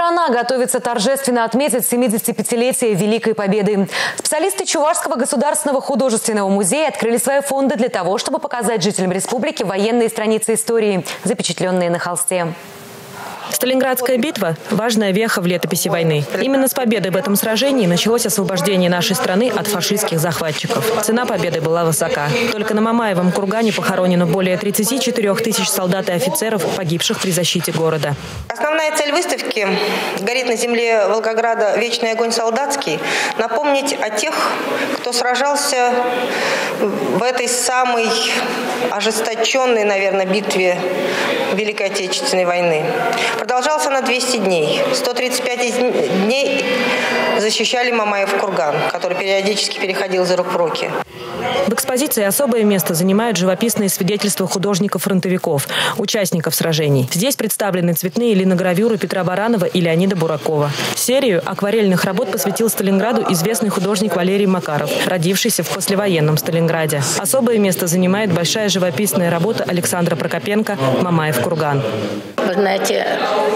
страна готовится торжественно отметить 75-летие Великой Победы. Специалисты Чувашского государственного художественного музея открыли свои фонды для того, чтобы показать жителям республики военные страницы истории, запечатленные на холсте. Сталинградская битва – важная веха в летописи войны. Именно с победой в этом сражении началось освобождение нашей страны от фашистских захватчиков. Цена победы была высока. Только на Мамаевом кургане похоронено более 34 тысяч солдат и офицеров, погибших при защите города. Основная цель выставки «Горит на земле Волгограда вечный огонь солдатский» – напомнить о тех, кто сражался в этой самой ожесточенной, наверное, битве Великой Отечественной войны. Продолжался на 200 дней. 135 дней защищали Мамаев курган, который периодически переходил за рук в руки. В экспозиции особое место занимают живописные свидетельства художников-фронтовиков, участников сражений. Здесь представлены цветные линогравюры Петра Баранова и Леонида Буракова. Серию акварельных работ посвятил Сталинграду известный художник Валерий Макаров, родившийся в послевоенном Сталинграде. Особое место занимает большая живописная работа Александра Прокопенко «Мамаев курган». Вы знаете,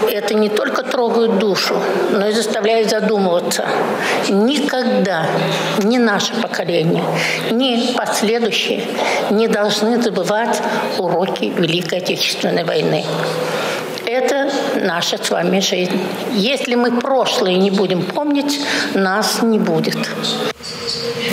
это не только трогает душу, но и заставляет задумываться. Никогда ни наше поколение, ни последующие не должны забывать уроки Великой Отечественной войны. Это наша с вами жизнь. Если мы прошлое не будем помнить, нас не будет.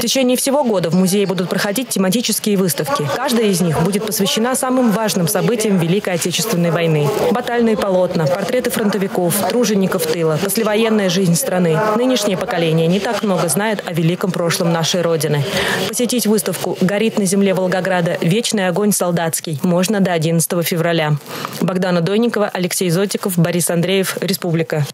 Течение всего года в музее будут проходить тематические выставки. Каждая из них будет посвящена самым важным событиям Великой Отечественной войны. Батальные полотна, портреты фронтовиков, тружеников тыла, послевоенная жизнь страны. Нынешнее поколение не так много знает о великом прошлом нашей Родины. Посетить выставку «Горит на земле Волгограда. Вечный огонь солдатский» можно до 11 февраля. Богдана Дойникова, Алексей Зотиков, Борис Андреев, Республика.